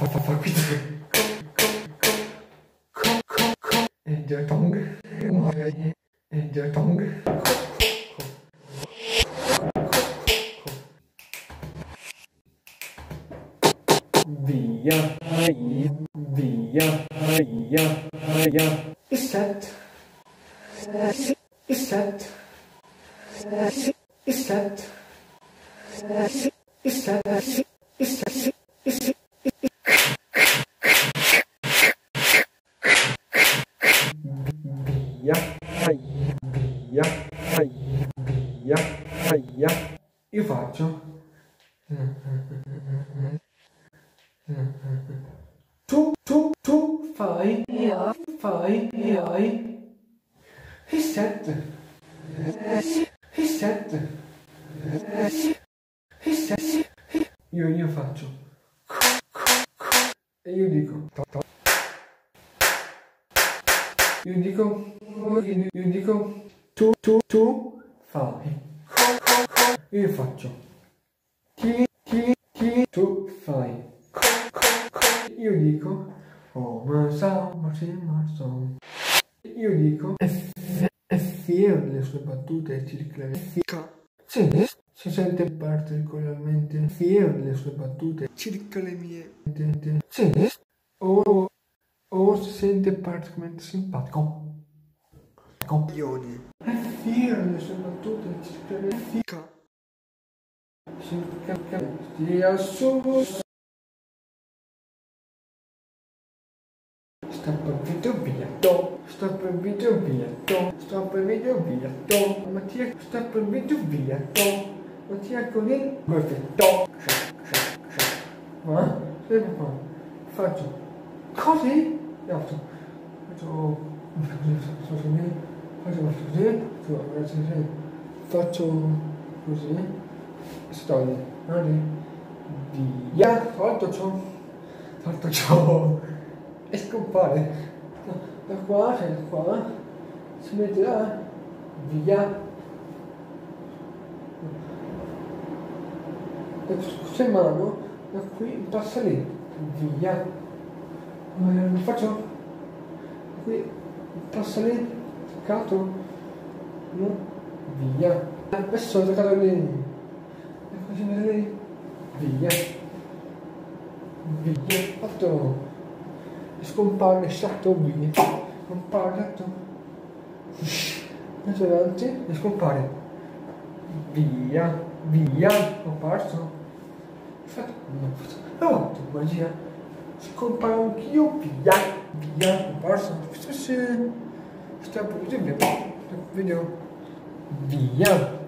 fa fa fa qui e già tong e già tong via ai via via via e set e set e set e via, via, via. Io faccio. Tu, tu, tu fai, fai, fai. E sette. E sette. E sette. Io, io faccio. E io dico. Io dico, io dico, tu, tu, tu fai. Io faccio. Ti, ti, ti, tu fai. Io dico, oh ma sa, ma sì. Io dico, è, fiero delle sue battute circa la fica. Sì, si sente particolarmente fiero delle sue battute circa le mie. Sì, oh, o si sente particolarmente simpatico. Coglioni. È fiero delle sue battute, significa. Su. Sta per video via, to. Sta per video via, to. Sta per video via, to. Mattia sta per video via, to. Mattia con il perfetto. Ma? Sempre qua. Faccio così faccio faccio faccio così faccio così faccio così sto lì via fatto ciò fatto ciò. E scompare. Da qua e qua si mette là via c'è mano da qui passa lì via eh, faccio. Qui passa lì toccato no via. Adesso ho toccato lì. E così lì. Via. Via. Fatto. Scompare esatto via. Scompare esatto adesso avanti e scompare via. Via. Ho perso fatto. Ho fatto. Fatto magia scompare anch'io, via, via, basta, se, se, sta per via, via, via,